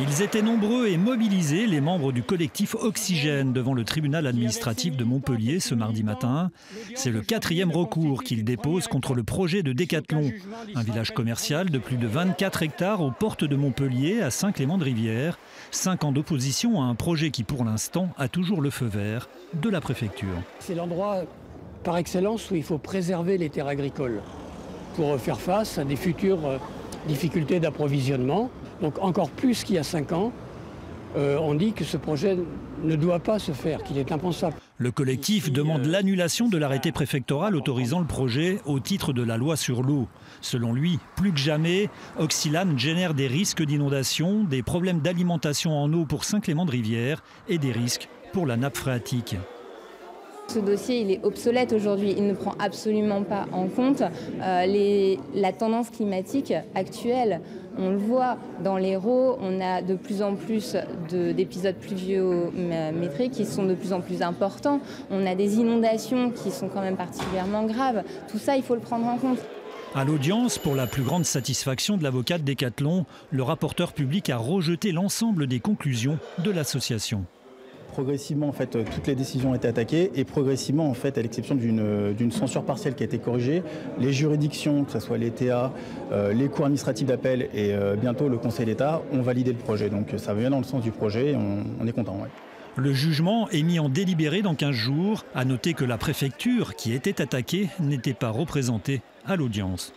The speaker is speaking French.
Ils étaient nombreux et mobilisés, les membres du collectif Oxygène, devant le tribunal administratif de Montpellier ce mardi matin. C'est le quatrième recours qu'ils déposent contre le projet de Décathlon, un village commercial de plus de 24 hectares aux portes de Montpellier, à Saint-Clément-de-Rivière. Cinq ans d'opposition à un projet qui, pour l'instant, a toujours le feu vert de la préfecture. C'est l'endroit par excellence où il faut préserver les terres agricoles pour faire face à des futures euh, difficultés d'approvisionnement. Donc encore plus qu'il y a cinq ans, euh, on dit que ce projet ne doit pas se faire, qu'il est impensable. Le collectif demande l'annulation de l'arrêté préfectoral autorisant le projet au titre de la loi sur l'eau. Selon lui, plus que jamais, Oxylane génère des risques d'inondation, des problèmes d'alimentation en eau pour Saint-Clément-de-Rivière et des risques pour la nappe phréatique. Ce dossier il est obsolète aujourd'hui, il ne prend absolument pas en compte euh, la tendance climatique actuelle. On le voit dans l'Hérault, on a de plus en plus d'épisodes pluviométriques qui sont de plus en plus importants. On a des inondations qui sont quand même particulièrement graves. Tout ça, il faut le prendre en compte. À l'audience, pour la plus grande satisfaction de l'avocate Décathlon, le rapporteur public a rejeté l'ensemble des conclusions de l'association progressivement, en fait, toutes les décisions ont été attaquées et progressivement, en fait, à l'exception d'une censure partielle qui a été corrigée, les juridictions, que ce soit les TA, euh, les cours administratifs d'appel et euh, bientôt le Conseil d'État, ont validé le projet. Donc ça va bien dans le sens du projet et on, est content. Le jugement est mis en délibéré dans 15 jours. À noter que la préfecture qui était attaquée n'était pas représentée à l'audience.